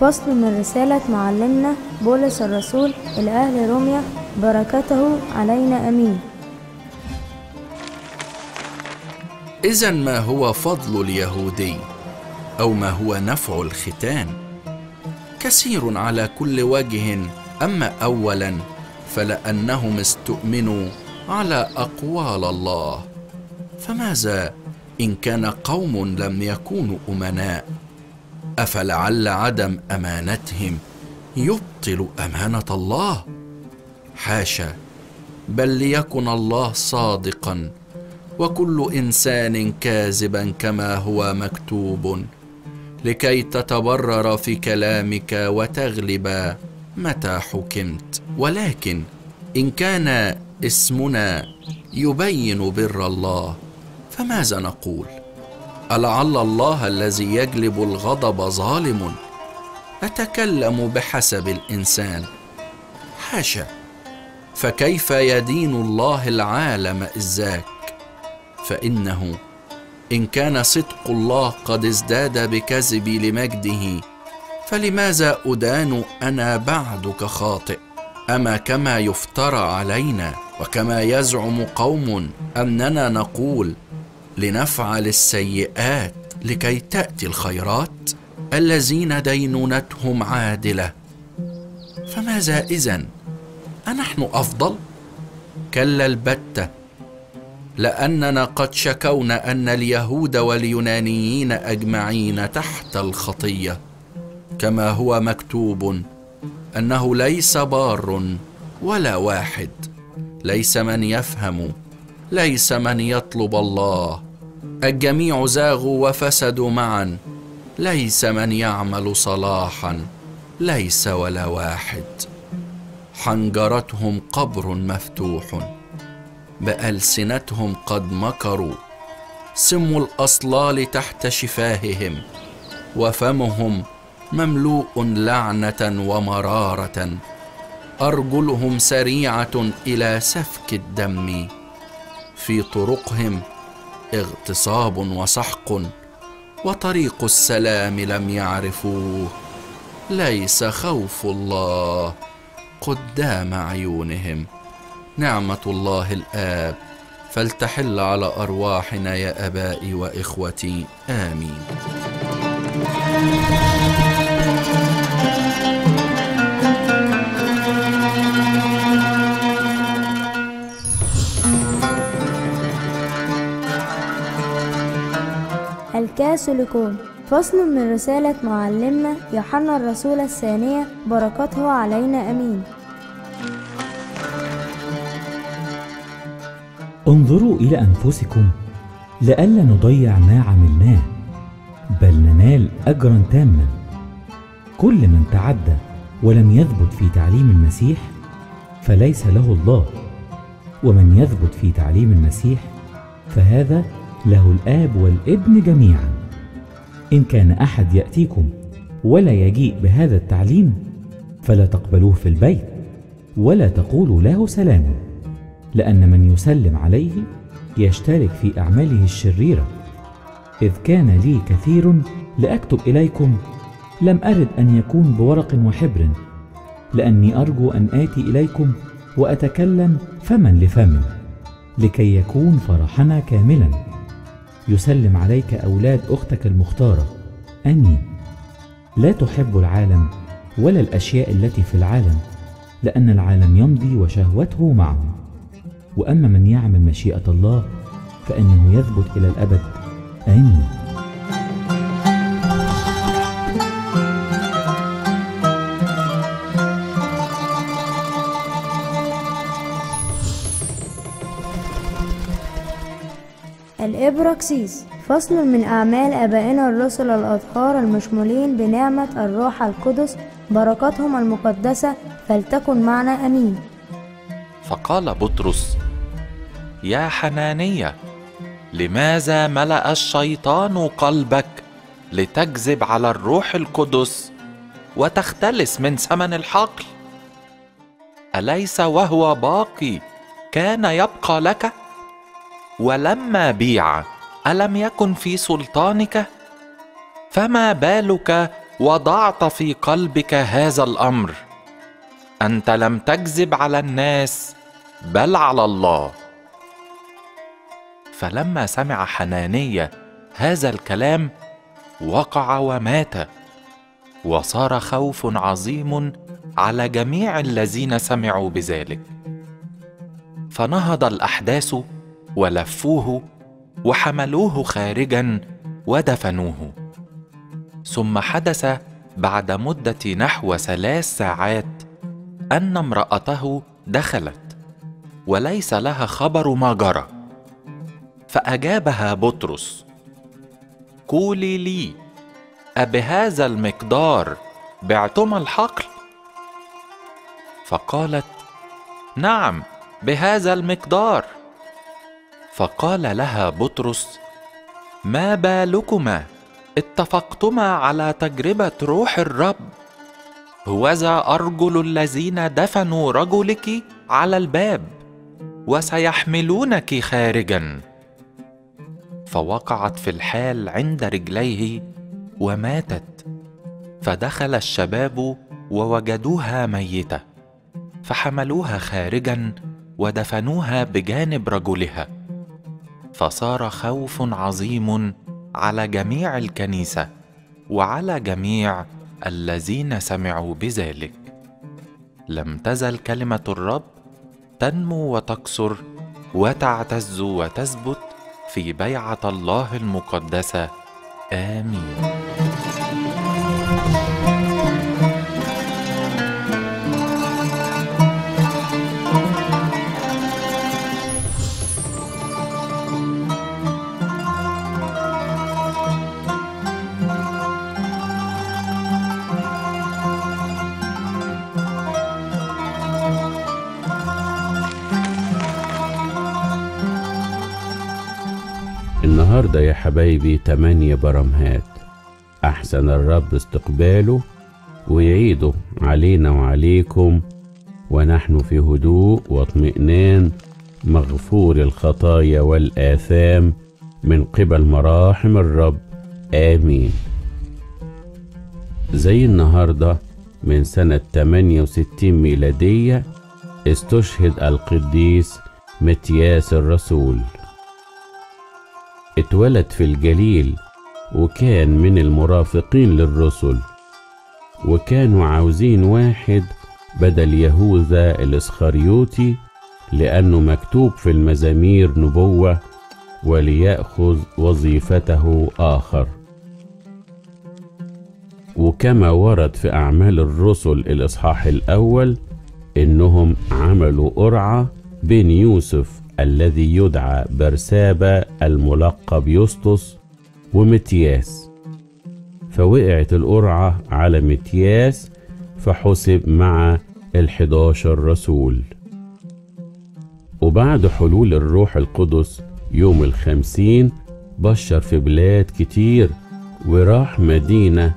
فصل من رسالة معلمنا بولس الرسول إلى أهل روميا بركته علينا أمين. إذا ما هو فضل اليهودي؟ أو ما هو نفع الختان؟ كثير على كل وجه أما أولا فلأنهم استؤمنوا على أقوال الله. فماذا إن كان قوم لم يكونوا أمناء؟ أفلعل عدم أمانتهم يبطل أمانة الله؟ حاشا بل ليكن الله صادقا وكل إنسان كاذبا كما هو مكتوب لكي تتبرر في كلامك وتغلب متى حكمت ولكن إن كان اسمنا يبين بر الله فماذا نقول؟ ألعل الله الذي يجلب الغضب ظالم؟ أتكلم بحسب الإنسان. حاشا فكيف يدين الله العالم إذ ذاك فإنه إن كان صدق الله قد ازداد بكذبي لمجده فلماذا أدان أنا بعدك خاطئ؟ أما كما يفترى علينا وكما يزعم قوم أننا نقول لنفعل السيئات لكي تأتي الخيرات الذين دينونتهم عادلة. فماذا إذن؟ أنحن أفضل؟ كلا البتة. لأننا قد شكونا أن اليهود واليونانيين أجمعين تحت الخطية. كما هو مكتوب أنه ليس بار ولا واحد. ليس من يفهم ليس من يطلب الله. الجميع زاغوا وفسدوا معا. ليس من يعمل صلاحا. ليس ولا واحد. حنجرتهم قبر مفتوح. بألسنتهم قد مكروا. سم الأصلال تحت شفاههم. وفمهم مملوء لعنة ومرارة. أرجلهم سريعة إلى سفك الدم. في طرقهم اغتصاب وسحق وطريق السلام لم يعرفوه. ليس خوف الله قدام عيونهم. نعمة الله الآب فلتحل على أرواحنا يا أبائي وإخوتي. آمين. الكاثوليكون فصل من رسالة معلمنا يوحنا الرسول الثانية. بركته علينا أمين. انظروا إلى أنفسكم. لئلا نضيع ما عملناه. بل ننال أجرا تاما. كل من تعدى ولم يثبت في تعليم المسيح فليس له الله. ومن يثبت في تعليم المسيح فهذا له الآب والابن جميعا. إن كان أحد يأتيكم ولا يجيء بهذا التعليم فلا تقبلوه في البيت ولا تقولوا له سلام لأن من يسلم عليه يشترك في أعماله الشريرة. إذ كان لي كثير لأكتب إليكم لم أرد أن يكون بورق وحبر لأني أرجو أن آتي إليكم وأتكلم فما لفم لكي يكون فرحنا كاملا. يسلم عليك أولاد أختك المختارة. أني لا تحب العالم ولا الأشياء التي في العالم لأن العالم يمضي وشهوته معه. وأما من يعمل مشيئة الله فإنه يثبت إلى الأبد. آمين. الإبراكسيس فصل من أعمال آبائنا الرسل الأطهار المشمولين بنعمة الروح القدس بركاتهم المقدسة فلتكن معنا أمين. فقال بطرس يا حنانية لماذا ملأ الشيطان قلبك لتكذب على الروح القدس وتختلس من ثمن الحقل؟ أليس وهو باقي كان يبقى لك؟ ولما بيع ألم يكن في سلطانك؟ فما بالك وضعت في قلبك هذا الأمر؟ أنت لم تكذب على الناس بل على الله. فلما سمع حنانيه هذا الكلام وقع ومات. وصار خوف عظيم على جميع الذين سمعوا بذلك. فنهض الأحداث ولفوه وحملوه خارجا ودفنوه. ثم حدث بعد مدة نحو ثلاث ساعات أن امرأته دخلت وليس لها خبر ما جرى. فأجابها بطرس قولي لي أبهذا المقدار بعتما الحقل؟ فقالت نعم بهذا المقدار. فقال لها بطرس ما بالكما؟ اتفقتما على تجربة روح الرب. هوذا أرجل الذين دفنوا رجلك على الباب وسيحملونك خارجا. فوقعت في الحال عند رجليه وماتت. فدخل الشباب ووجدوها ميتة فحملوها خارجا ودفنوها بجانب رجلها. فصار خوف عظيم على جميع الكنيسة وعلى جميع الذين سمعوا بذلك. لم تزل كلمة الرب تنمو وتكثر وتعتز وتثبت في بيعة الله المقدسة. آمين. النهاردة يا حبايبي تمانية برمهات. أحسن الرب استقباله ويعيده علينا وعليكم ونحن في هدوء واطمئنان مغفور الخطايا والآثام من قبل مراحم الرب. آمين. زي النهاردة من سنة 68 ميلادية استشهد القديس متياس الرسول. اتولد في الجليل وكان من المرافقين للرسل وكانوا عاوزين واحد بدل يهوذا الإسخريوطي لأنه مكتوب في المزامير نبوة وليأخذ وظيفته آخر. وكما ورد في أعمال الرسل الإصحاح الأول إنهم عملوا قرعة بين يوسف الذي يدعى برسابة الملقب يسطس ومتياس. فوقعت القرعة على متياس فحسب مع الحداشر رسول. وبعد حلول الروح القدس يوم الخمسين بشر في بلاد كتير وراح مدينة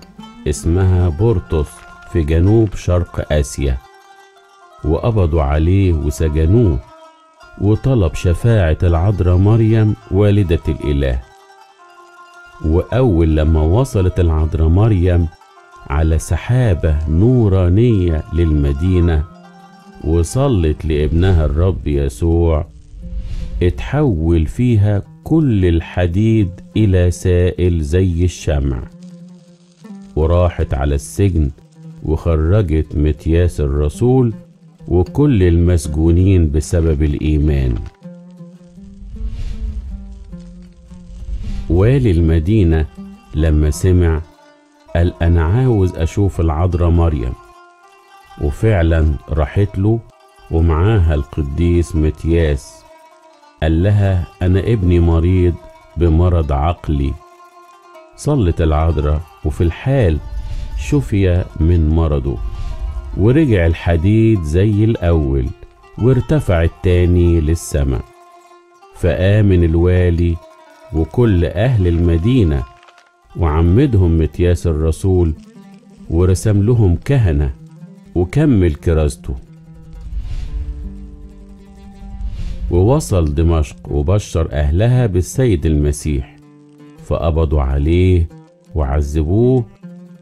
اسمها بورتوس في جنوب شرق آسيا. وقبضوا عليه وسجنوه. وطلب شفاعة العذراء مريم والدة الإله. وأول لما وصلت العذراء مريم على سحابة نورانية للمدينة وصلت لابنها الرب يسوع اتحول فيها كل الحديد إلى سائل زي الشمع. وراحت على السجن وخرجت متياس الرسول وكل المسجونين بسبب الإيمان. والي المدينة لما سمع قال أنا عاوز أشوف العذراء مريم. وفعلا راحت له ومعاها القديس متياس. قال لها أنا ابني مريض بمرض عقلي. صلت العذراء وفي الحال شفي من مرضه. ورجع الحديد زي الأول وارتفع التاني للسماء فآمن الوالي وكل أهل المدينة وعمدهم متياس الرسول ورسم لهم كهنة وكمل كرازته. ووصل دمشق وبشر أهلها بالسيد المسيح فقبضوا عليه وعذبوه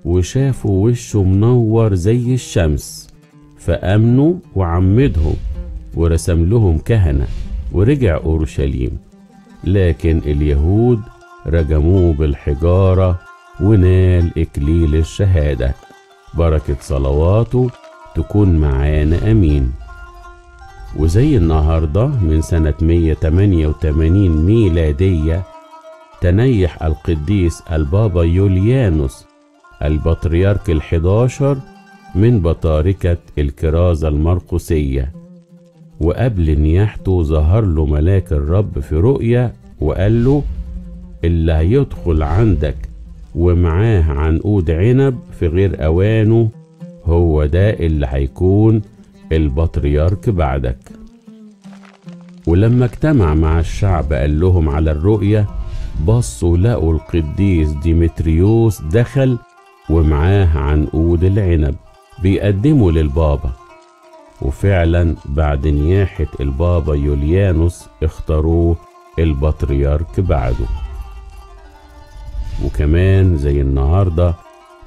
وشافوا وشه منور زي الشمس فأمنوا وعمدهم ورسم لهم كهنة ورجع أورشليم. لكن اليهود رجموه بالحجارة ونال إكليل الشهادة. بركة صلواته تكون معانا أمين. وزي النهاردة من سنة 188 ميلادية تنيح القديس البابا يوليانوس البطريرك الحداشر من بطاركة الكرازة المرقسية. وقبل نياحته ظهر له ملاك الرب في رؤية وقال له اللي هيدخل عندك ومعاه عنقود عنب في غير أوانه هو ده اللي هيكون البطريرك بعدك. ولما اجتمع مع الشعب قال لهم على الرؤية بصوا لقوا القديس ديمتريوس دخل ومعاه عنقود العنب بيقدمه للبابا. وفعلا بعد نياحة البابا يوليانوس اختاروه البطريرك بعده. وكمان زي النهاردة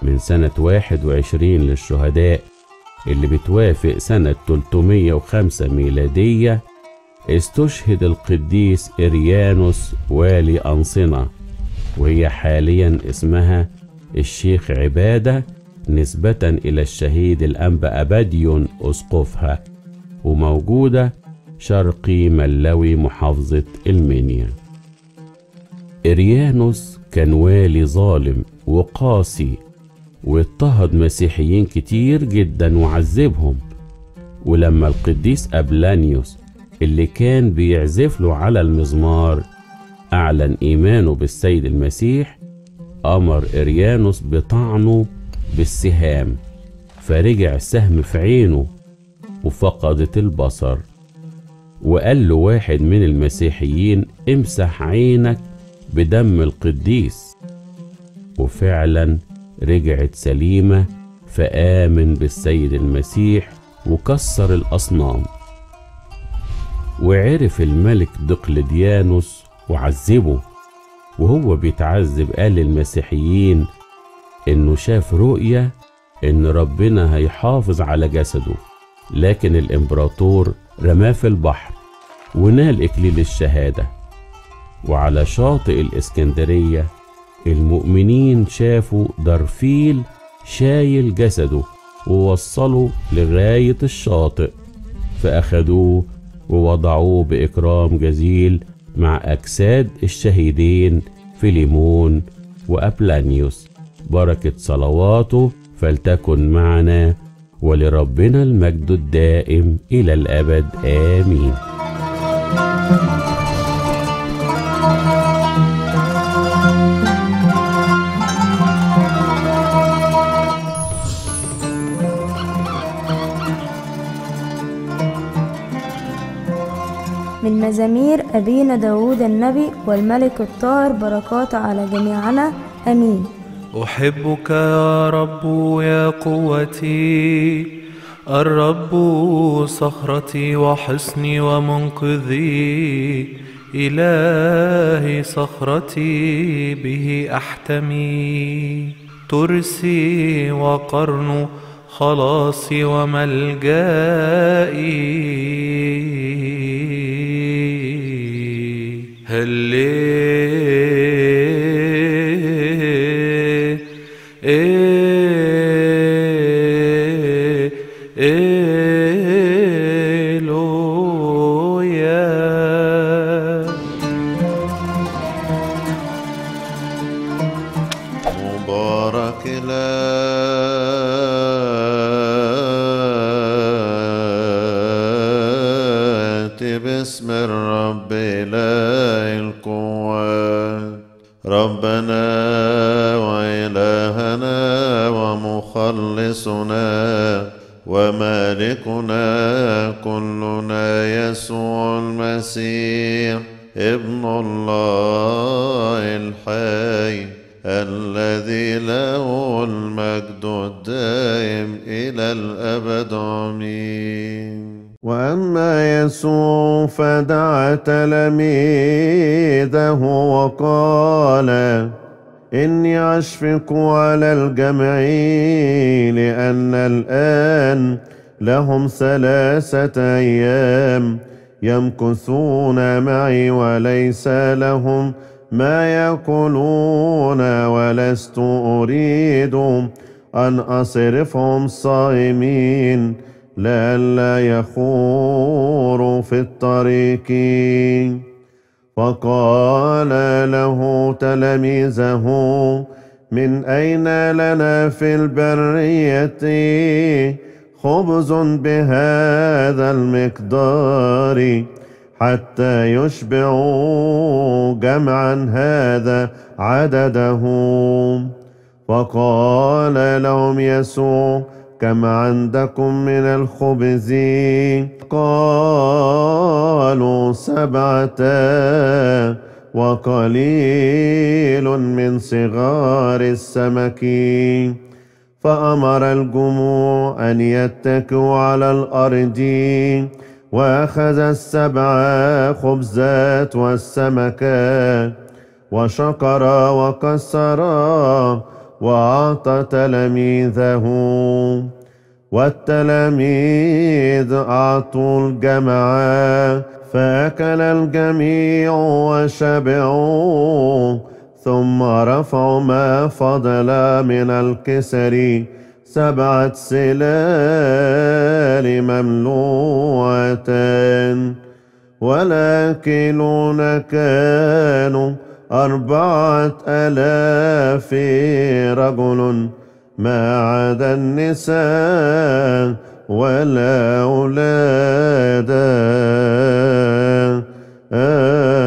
من سنة 21 للشهداء اللي بتوافق سنة 305 ميلادية استشهد القديس إريانوس والي أنصنة وهي حاليا اسمها الشيخ عبادة نسبة إلى الشهيد الأنبأ أباديون أسقفها وموجودة شرقي ملوي محافظة المنيا إريانوس كان والي ظالم وقاسي واضطهد مسيحيين كتير جدا وعذبهم. ولما القديس أبلانيوس اللي كان بيعزف له على المزمار أعلن إيمانه بالسيد المسيح أمر إريانوس بطعنه بالسهام فرجع السهم في عينه وفقدت البصر وقال له واحد من المسيحيين امسح عينك بدم القديس. وفعلا رجعت سليمة فآمن بالسيد المسيح وكسر الأصنام. وعرف الملك دقلديانوس وعذبه. وهو بيتعذب قال للمسيحيين إنه شاف رؤية إن ربنا هيحافظ على جسده. لكن الإمبراطور رماه في البحر ونال إكليل الشهادة. وعلى شاطئ الإسكندرية المؤمنين شافوا درفيل شايل جسده ووصلوا لغاية الشاطئ. فأخدوه ووضعوه بإكرام جزيل مع أجساد الشهيدين فيليمون وأبلانيوس. بركة صلواته فلتكن معنا ولربنا المجد الدائم إلى الأبد آمين. من مزامير أبينا داود النبي والملك الطاهر بركات على جميعنا أمين. أحبك يا رب يا قوتي الرب صخرتي وحصني ومنقذي إلهي صخرتي به أحتمي. ترسي وقرن خلاصي وملجئي هلي ومالكنا كلنا يسوع المسيح ابن الله الحي الذي له المجد الدائم إلى الأبد آمين. وأما يسوع فدعا تلاميذه وقال إني أشفق على الجمع لأن الآن لهم ثلاثة أيام يمكثون معي وليس لهم ما يأكلون ولست أريد أن أصرفهم صائمين لئلا يخوروا في الطريق. فقال له تلاميذه من أين لنا في البرية؟ خبز بهذا المقدار حتى يشبعوا جمعا هذا عددهم فقال لهم يسوع كم عندكم من الخبز؟ قالوا سبعة وقليل من صغار السمك. فأمر الجموع أن يتكوا على الأرض وأخذ السبع خبزات والسمكات وشكر وكسر وأعطى تلاميذه والتلاميذ أعطوا الجمع فأكل الجميع وشبعوا ثم رفعوا ما فضل من الكسر سبعة سلال مملوءة ولكنون كانوا أربعة آلاف رجل ما عدا النساء والأولاد والمجد لله